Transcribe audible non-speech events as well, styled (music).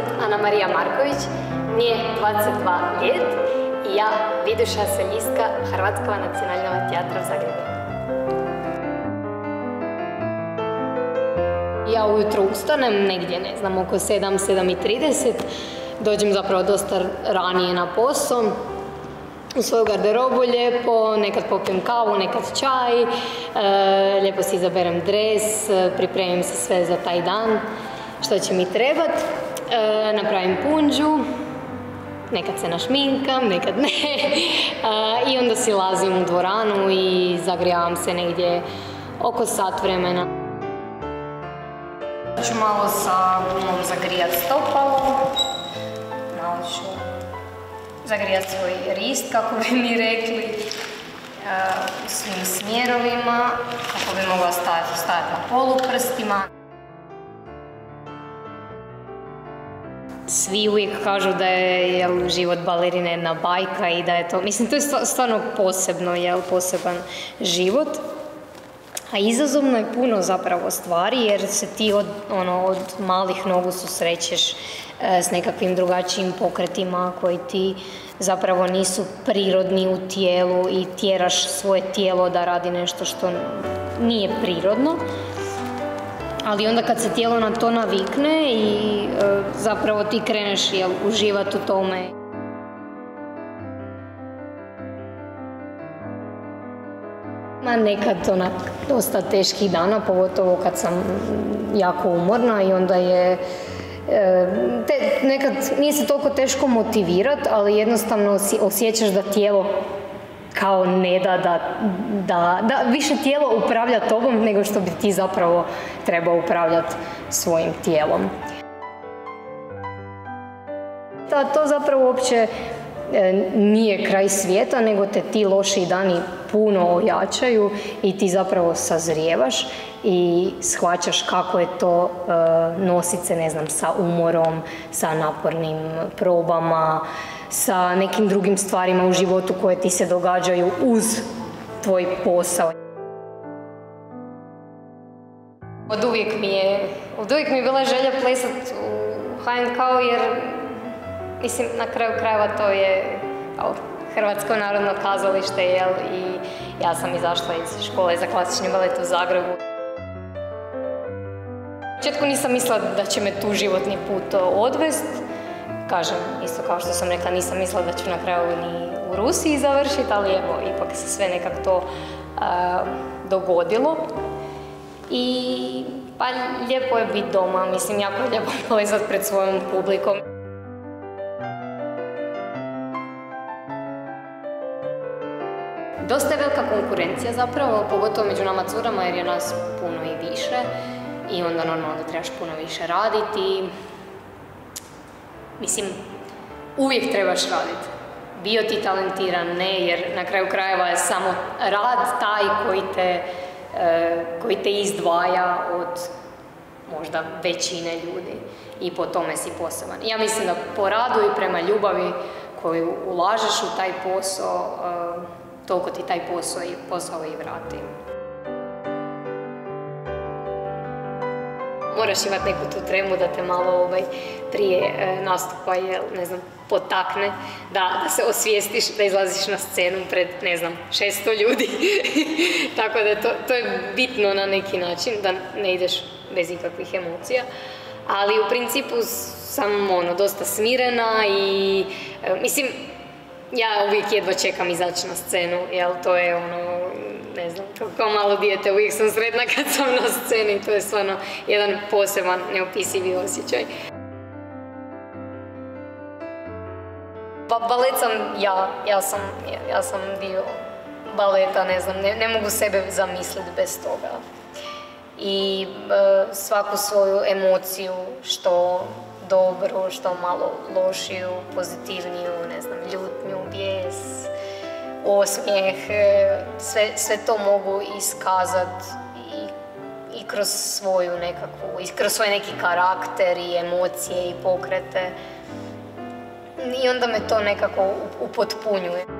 zovut Ana Marija Marković, nije 22 ljet i ja Viduša Seljiska Hrvatskog nacionalnog teatra u Zagrebu. Ja ujutro ustanem negdje, ne znam, oko 7, 7.30, dođem zapravo dosta ranije na posao, u svoju garderobu lijepo, nekad popijem kavu, nekad čaj, e, lijepo si izaberem dres, e, pripremim se sve za taj dan, što će mi trebat, e, napravim punđu, nekad se našminkam, nekad ne, i onda si lazim u dvoranu i zagrijavam se negdje oko sat vremena. Ću malo sa gumom zagrijat stopalo, malo ću zagrijati svoj rist, kako bi mi rekli, u svim smjerovima, kako bi mogla stajati, stajati na poluprstima. Svi uvijek kažu da je jel, život balerine jedna bajka i da je to, mislim to je stvarno posebno, jel, poseban život. A izazovno je puno zapravo stvari jer se ti od, ono, od malih nogu susrećeš e, s nekakvim drugačijim pokretima koji ti zapravo nisu prirodni u tijelu i tjeraš svoje tijelo da radi nešto što nije prirodno. Ali onda kad se tijelo na to navikne i e, zapravo ti kreneš jel, uživati u tome. Ma nekad onak dosta teških dana, pogotovo kad sam jako umorna i onda je e, te, nekad nije se toliko teško motivirati, ali jednostavno osjećaš da tijelo kao ne da, da, da, da više tijelo upravlja tobom nego što bi ti zapravo trebao upravljati svojim tijelom. Da, to zapravo uopće E, nije kraj svijeta, nego te ti loši dani puno ojačaju i ti zapravo sazrijevaš i shvaćaš kako je to e, nosit se, ne znam, sa umorom, sa napornim probama, sa nekim drugim stvarima u životu koje ti se događaju uz tvoj posao. Od uvijek mi je, od uvijek mi je bila želja plesati u HNK jer Mislim, na kraju krajeva to je Hrvatsko narodno kazalište, jel? I ja sam izašla iz škole za klasični balet u Zagrebu. U početku nisam mislila da će me tu životni put odvest. Kažem, isto kao što sam rekla, nisam mislila da ću na kraju ni u Rusiji završiti, ali evo, ipak se sve nekak to dogodilo. I pa lijepo je biti doma, mislim, jako je lijepo (laughs) polezati pred svojom publikom. Dosta je velika konkurencija zapravo, pogotovo među nama curama jer je nas puno i više i onda normalno da trebaš puno više raditi. Mislim, uvijek trebaš raditi. Bio ti talentiran, ne, jer na kraju krajeva je samo rad taj koji te, e, koji te izdvaja od možda većine ljudi i po tome si poseban. Ja mislim da po radu i prema ljubavi koju ulažeš u taj posao, e, toliko ti taj posao i, posao i vrati. Moraš imati neku tu tremu da te malo ovaj, prije e, nastupa je, ne znam, potakne, da, da se osvijestiš, da izlaziš na scenu pred, ne znam, 600 ljudi. (laughs) Tako da to, to je bitno na neki način, da ne ideš bez ikakvih emocija. Ali u principu sam ono, dosta smirena i, e, mislim, ja uvijek jedva čekam izaći na scenu, jel to je ono, ne znam, kao malo dijete, uvijek sam sretna kad sam na sceni, to je stvarno jedan poseban, neopisivi osjećaj. Pa balet sam ja, ja sam, ja sam dio baleta, ne znam, ne, mogu sebe zamisliti bez toga. I e, svaku svoju emociju što dobro, što malo lošiju, pozitivniju, ne znam, ljutnju, bijes, osmijeh, e, sve, sve to mogu iskazati i, i kroz svoju nekakvu, i kroz svoj neki karakter i emocije i pokrete. I onda me to nekako upotpunjuje.